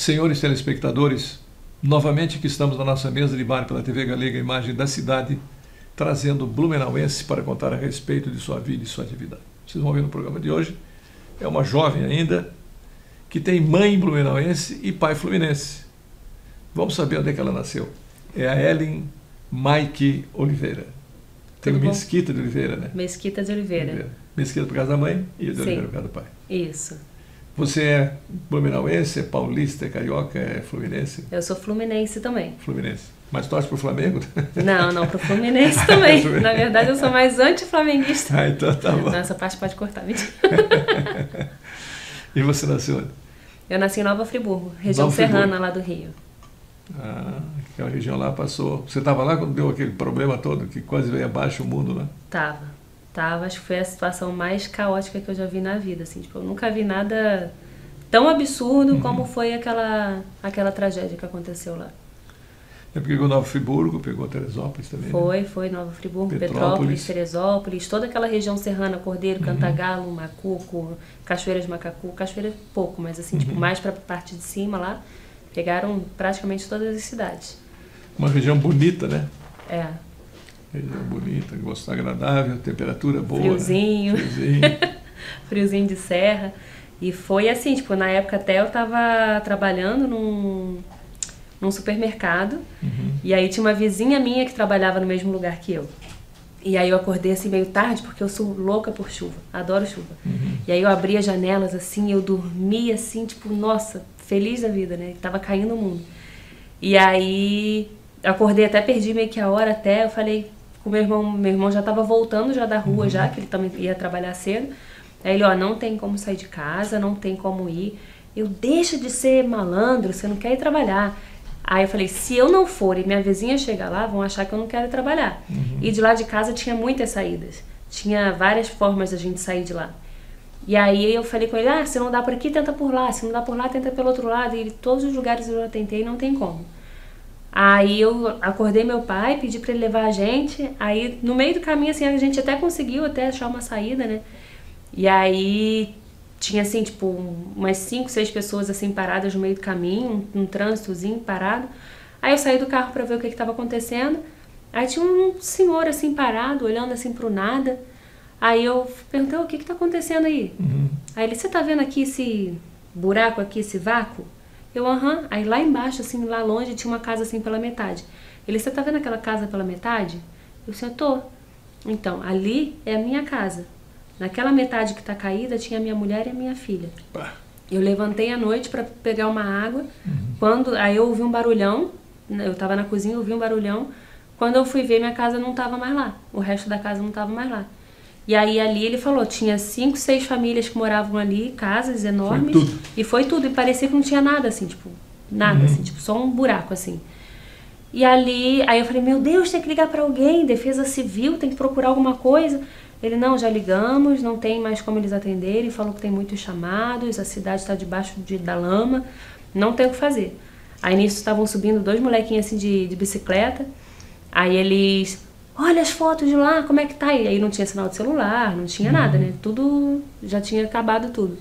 Senhores telespectadores, novamente que estamos na nossa mesa de bar pela TV Galega Imagem da Cidade, trazendo Blumenauense para contar a respeito de sua vida e sua atividade. Vocês vão ver no programa de hoje, é uma jovem ainda, que tem mãe blumenauense e pai fluminense. Vamos saber onde é que ela nasceu. É a Ellen Mike Oliveira. Tem Tudo bom? Mesquita de Oliveira, né? Mesquita de Oliveira. Oliveira. Mesquita por causa da mãe e de Sim. Oliveira por causa do pai. Isso. Você é blumenauense, é paulista, é carioca, é fluminense? Eu sou fluminense também. Fluminense. Mas torce pro Flamengo? Não, não, pro Fluminense também. Na verdade, eu sou mais anti-flamenguista. ah, então tá bom. Não, essa parte pode cortar, mentira. E você nasceu onde? Eu nasci em Nova Friburgo, região Nova Friburgo. serrana lá do Rio. Ah, aquela região lá passou. Você estava lá quando deu aquele problema todo, que quase veio abaixo o mundo, né? Tava. Tava, acho que foi a situação mais caótica que eu já vi na vida, assim. Tipo, eu nunca vi nada tão absurdo Uhum. como foi aquela, aquela tragédia que aconteceu lá. É porque pegou Nova Friburgo, pegou Teresópolis também. né? Foi, foi Nova Friburgo, Petrópolis. Petrópolis, Teresópolis, toda aquela região serrana, Cordeiro, Uhum. Cantagalo, Macuco, Cachoeiras de Macacu, Cachoeira pouco, mas assim, tipo, Uhum. mais pra parte de cima lá, pegaram praticamente todas as cidades. Uma região bonita, né? É, Região bonita, gosto agradável, temperatura boa. Friozinho. Né? Friozinho. friozinho de serra. E foi assim, tipo, na época até eu tava trabalhando num, num supermercado, Uhum. e aí tinha uma vizinha minha que trabalhava no mesmo lugar que eu. E aí eu acordei assim meio tarde, porque eu sou louca por chuva, adoro chuva. Uhum. E aí eu abri as janelas assim, eu dormi assim, tipo, nossa, feliz da vida, né? Tava caindo o mundo. E aí acordei, até perdi meio que a hora até, eu falei com meu irmão, meu irmão já tava voltando já da rua já, que ele também ia trabalhar cedo. Aí ele, ó, não tem como sair de casa, não tem como ir. Eu, deixa de ser malandro, você não quer ir trabalhar. Aí eu falei, se eu não for e minha vizinha chegar lá, vão achar que eu não quero trabalhar. E de lá de casa tinha muitas saídas. Tinha várias formas da gente sair de lá. E aí eu falei com ele, ah, se não dá por aqui, tenta por lá. Se não dá por lá, tenta pelo outro lado. E ele, todos os lugares eu já tentei não tem como. Aí eu acordei meu pai, pedi pra ele levar a gente. Aí no meio do caminho, assim, a gente até conseguiu até achar uma saída, né? E aí tinha assim, tipo, umas cinco, seis pessoas assim paradas no meio do caminho, um, um trânsitozinho parado. Aí eu saí do carro pra ver o que estava acontecendo. Aí tinha um senhor assim parado, olhando assim pro nada. Aí eu perguntei, o que que tá acontecendo aí? Uhum. Aí ele, você tá vendo aqui esse buraco aqui, esse vácuo? Eu, aham. Aí lá embaixo, assim, lá longe, tinha uma casa assim pela metade. Ele, você tá vendo aquela casa pela metade? Eu, disse, eu tô. Então, ali é a minha casa. Naquela metade que tá caída, tinha a minha mulher e a minha filha. Pá. Eu levantei à noite para pegar uma água. Quando aí eu ouvi um barulhão, né, eu tava na cozinha, ouvi um barulhão. Quando eu fui ver, minha casa não tava mais lá. O resto da casa não tava mais lá. E aí ali ele falou, tinha cinco, seis famílias que moravam ali, casas enormes. tudo. E foi tudo. E parecia que não tinha nada, assim, tipo, nada, assim, tipo, só um buraco, assim. E ali, aí eu falei, meu Deus, tem que ligar para alguém, defesa civil, tem que procurar alguma coisa. Ele, não, já ligamos, não tem mais como eles atenderem, falou que tem muitos chamados, a cidade está debaixo de, da lama, não tem o que fazer. Aí nisso estavam subindo dois molequinhos assim de, de bicicleta, aí eles, olha as fotos de lá, como é que tá? E aí não tinha sinal de celular, não tinha nada, né? Tudo, já tinha acabado tudo.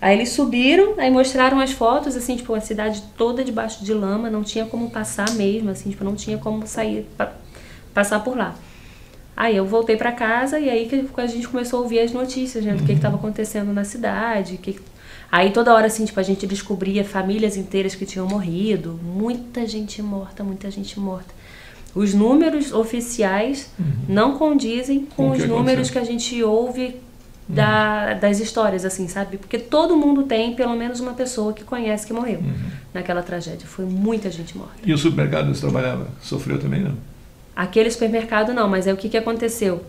Aí eles subiram, aí mostraram as fotos, assim, tipo, a cidade toda debaixo de lama, não tinha como passar mesmo, assim, tipo, não tinha como sair, pa- passar por lá. Aí eu voltei pra casa e aí que a gente começou a ouvir as notícias, né, do que que estava acontecendo na cidade, que Aí toda hora, assim, tipo, a gente descobria famílias inteiras que tinham morrido, muita gente morta, muita gente morta. Os números oficiais não condizem com, Com o que os números aconteceu. que a gente ouve da, das histórias, assim, sabe? Porque todo mundo tem pelo menos uma pessoa que conhece que morreu naquela tragédia. Foi muita gente morta. E o supermercado onde você trabalhava sofreu também, não? Aquele supermercado não, mas aí o que, que aconteceu?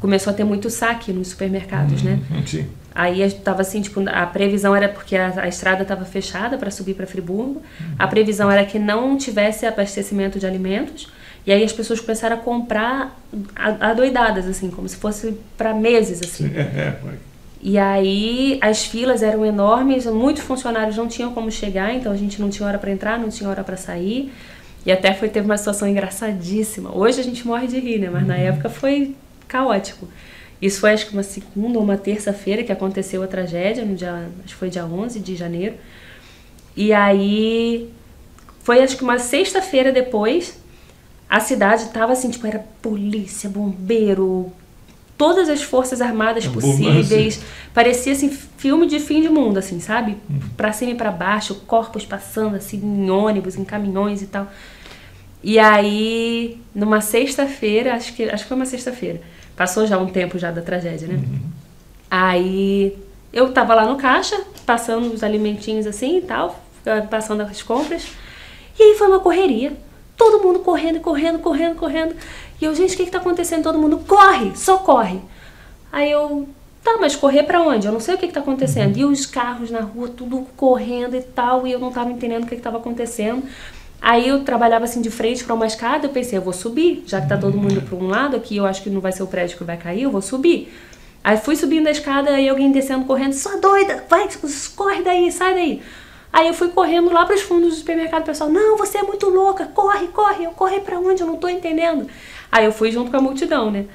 Começou a ter muito saque nos supermercados, né? Uhum, Sim. Aí estava assim, tipo, a previsão era porque a, a estrada estava fechada para subir para Friburgo. A previsão era que não tivesse abastecimento de alimentos. E aí as pessoas começaram a comprar adoidadas, assim, como se fosse para meses, assim. Sim, É, é. E aí as filas eram enormes, muitos funcionários não tinham como chegar, então a gente não tinha hora para entrar, não tinha hora para sair. E até foi teve uma situação engraçadíssima. Hoje a gente morre de rir, né? Mas na época foi caótico. Isso foi acho que uma segunda ou uma terça-feira que aconteceu a tragédia, no dia, acho que foi dia 11 de janeiro. E aí foi acho que uma sexta-feira depois, a cidade tava assim, tipo, era polícia, bombeiro, todas as forças armadas possíveis. Parecia assim filme de fim de mundo, assim, sabe? Uhum. Para cima e para baixo, corpos passando assim em ônibus, em caminhões e tal. E aí, numa sexta-feira, acho que acho que foi uma sexta-feira. Passou já um tempo já da tragédia, né? Uhum. Aí eu tava lá no caixa, passando os alimentinhos assim e tal, passando as compras. E aí foi uma correria. Todo mundo correndo, correndo, correndo, correndo. E eu, gente, o que que tá acontecendo? Todo mundo corre, só corre. Aí eu, tá, mas correr para onde? Eu não sei o que que tá acontecendo. E os carros na rua, tudo correndo e tal, e eu não tava entendendo o que que tava acontecendo. Aí eu trabalhava assim de frente para uma escada, eu pensei, eu vou subir, já que tá todo mundo para um lado aqui, eu acho que não vai ser o prédio que vai cair, eu vou subir. Aí fui subindo a escada e alguém descendo correndo, só doida, vai, corre daí, sai daí. Aí eu fui correndo lá para os fundos do supermercado, o pessoal, não, você é muito louca, corre, corre, eu corri para onde? Eu não tô entendendo. Aí eu fui junto com a multidão, né?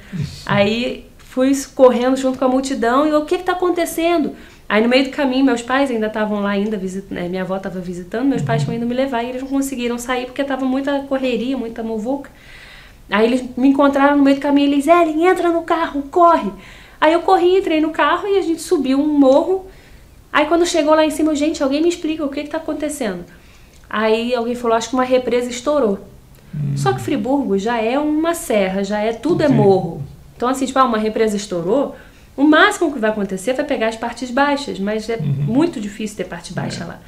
Aí fui correndo junto com a multidão e o que que tá acontecendo? Aí no meio do caminho, meus pais ainda estavam lá ainda, visitando, né, minha avó estava visitando, meus pais tinham indo me levar e eles não conseguiram sair porque tava muita correria, muita muvuca. Aí eles me encontraram no meio do caminho, eles, Ellen, entra no carro, corre. Aí eu corri, entrei no carro e a gente subiu um morro. Aí quando chegou lá em cima, gente, alguém me explica o que está acontecendo. Aí alguém falou, acho que uma represa estourou. Hum. Só que Friburgo já é uma serra, já é tudo é morro. Então assim, tipo, ah, uma represa estourou, o máximo que vai acontecer vai pegar as partes baixas, mas é uhum. muito difícil ter parte baixa é. lá.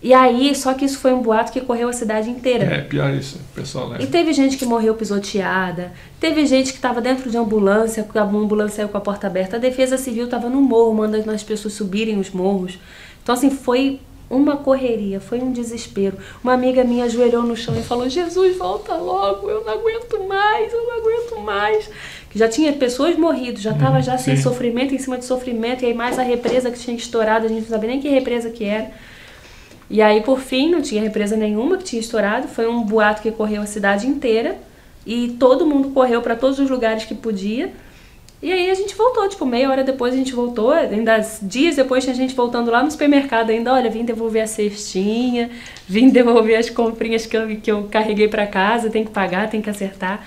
E aí, só que isso foi um boato que correu a cidade inteira. É, pior isso, pessoal, né? E teve gente que morreu pisoteada, teve gente que estava dentro de ambulância, a ambulância saiu com a porta aberta, a defesa civil estava no morro, mandando as pessoas subirem os morros. Então, assim, foi uma correria, foi um desespero. Uma amiga minha ajoelhou no chão e falou: Jesus, volta logo, eu não aguento mais, eu não aguento mais que já tinha pessoas morrido, já estava hum, já sem sofrimento em cima de sofrimento, e aí mais a represa que tinha estourado, a gente não sabia nem que represa que era. E aí, por fim, não tinha represa nenhuma que tinha estourado, foi um boato que correu a cidade inteira, e todo mundo correu para todos os lugares que podia. E aí a gente voltou, tipo, meia hora depois a gente voltou, ainda dias depois tinha gente voltando lá no supermercado ainda, olha, vim devolver a cestinha, vim devolver as comprinhas que eu, que eu carreguei para casa, tem que pagar, tem que acertar.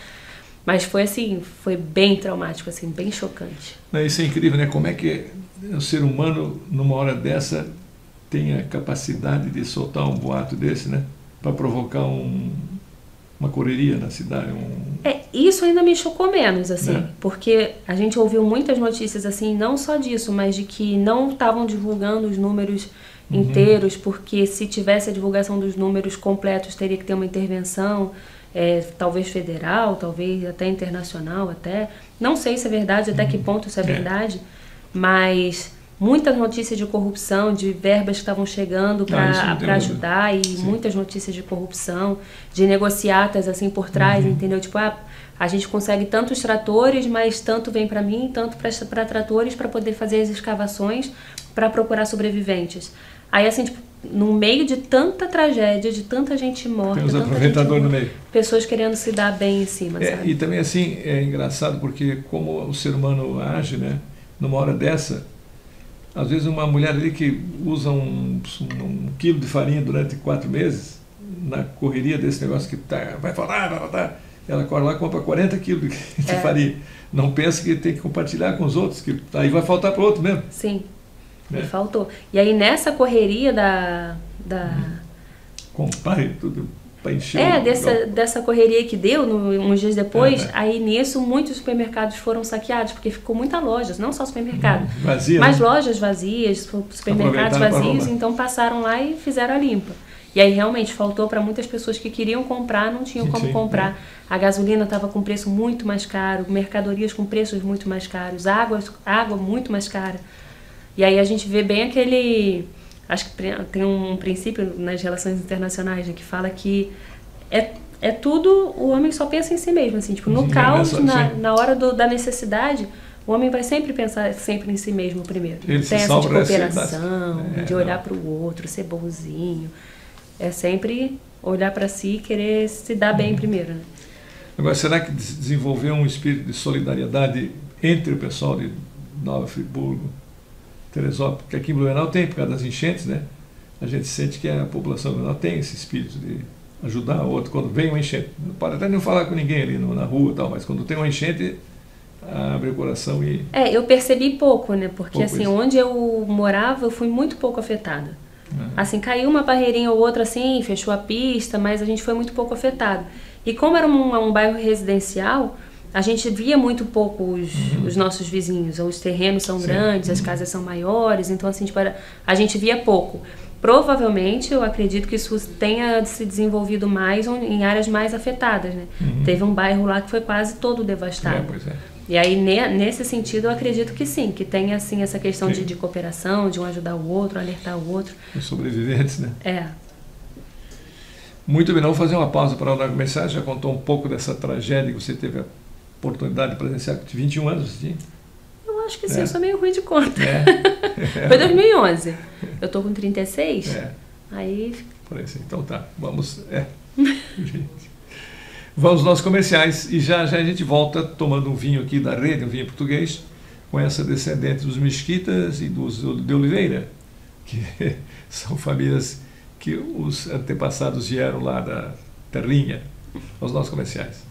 Mas foi assim, foi bem traumático, assim, bem chocante. Isso é incrível, né? Como é que o ser humano, numa hora dessa, tem a capacidade de soltar um boato desse, né? Para provocar um, uma correria na cidade. Um... É, isso ainda me chocou menos, assim, é. porque a gente ouviu muitas notícias, assim, não só disso, mas de que não estavam divulgando os números uhum. inteiros, porque se tivesse a divulgação dos números completos, teria que ter uma intervenção é, talvez federal, talvez até internacional, até. Não sei se é verdade, até que uhum. ponto isso é, é. verdade, mas muitas notícias de corrupção, de verbas que estavam chegando para ah, ajudar e Sim. muitas notícias de corrupção, de negociatas assim por trás, uhum. entendeu? Tipo, ah, a gente consegue tantos tratores, mas tanto vem para mim, tanto para tratores para poder fazer as escavações para procurar sobreviventes. Aí assim, tipo, no meio de tanta tragédia, de tanta gente morta. Tem os aproveitadores no meio. Pessoas querendo se dar bem em cima, é, E também assim, é engraçado porque como o ser humano age, né? Numa hora dessa, às vezes uma mulher ali que usa um, um quilo de farinha durante quatro meses, na correria desse negócio que tá, vai falar, vai falar, ela corre lá e compra 40 quilos de, de é. farinha. Não pensa que tem que compartilhar com os outros, que aí vai faltar para o outro mesmo. Sim. Me faltou. E aí nessa correria da. da... Compare tudo para encher. É, dessa, dessa correria que deu no, uns dias depois, aí nisso muitos supermercados foram saqueados, porque ficou muita lojas, não só supermercado. Hum, vazia, mas né? lojas vazias, supermercados vazios, então passaram lá e fizeram a limpa. E aí realmente faltou para muitas pessoas que queriam comprar, não tinham como Sim, comprar. É. A gasolina estava com preço muito mais caro, mercadorias com preços muito mais caros, água, água muito mais cara. E aí a gente vê bem aquele. Acho que tem um princípio nas relações internacionais né, que fala que é, é tudo. O homem só pensa em si mesmo. Assim, tipo, no caos, na, na hora do, da necessidade, o homem vai sempre pensar sempre em si mesmo primeiro. Ele Pensa de cooperação, é, de olhar para o outro, ser bonzinho. É sempre olhar para si e querer se dar bem uhum. primeiro. Né? Agora, será que desenvolver um espírito de solidariedade entre o pessoal de Nova Friburgo Teresópolis, que aqui em Blumenau tem por causa das enchentes, né? a gente sente que a população menor tem esse espírito de ajudar o outro. Quando vem uma enchente, pode até não falar com ninguém ali na rua tal, mas quando tem uma enchente, abre o coração e. É, eu percebi pouco, né? Porque Pouco assim, isso. onde eu morava, eu fui muito pouco afetada. né? Assim, caiu uma barreirinha ou outra assim, fechou a pista, mas a gente foi muito pouco afetado. E como era um, um bairro residencial, a gente via muito pouco os, os nossos vizinhos. Os terrenos são Sim. grandes, as casas são maiores, então assim, tipo, era- a gente via pouco. Provavelmente, eu acredito que isso tenha se desenvolvido mais em áreas mais afetadas, né? Teve um bairro lá que foi quase todo devastado. É, pois é. E aí, ne- nesse sentido, eu acredito que sim, que tenha assim essa questão de, de cooperação, de um ajudar o outro, alertar o outro. Os sobreviventes, né? É. Muito bem, não vou fazer uma pausa para o começar. Já contou um pouco dessa tragédia que você teve a oportunidade de presenciar, que 21 anos tinha. Eu acho que sim, É. eu sou meio ruim de conta. É. Foi 2011. Eu tô com 36. É, Aí, por aí sim. Então tá, vamos. É. vamos aos nossos comerciais e já já a gente volta tomando um vinho aqui da rede, um vinho português, com essa descendente dos Mesquitas e dos de Oliveira, que são famílias que os antepassados vieram lá da Terrinha, aos nossos comerciais.